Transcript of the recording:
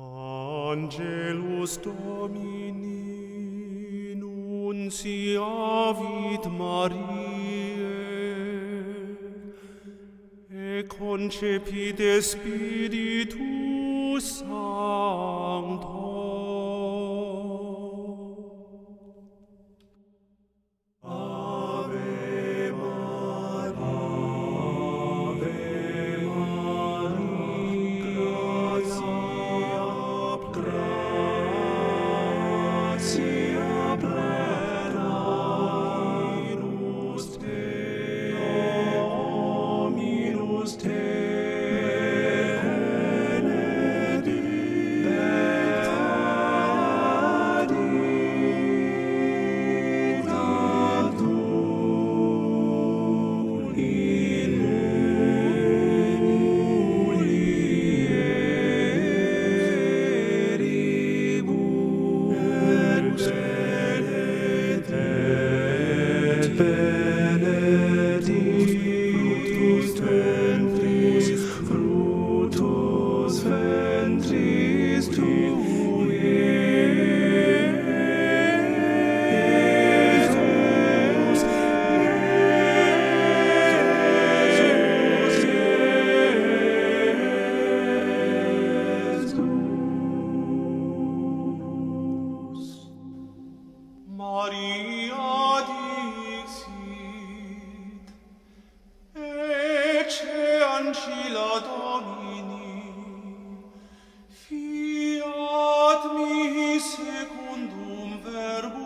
Angelus Domini nunciavit Mariae et concepit Spiritus Sanctus per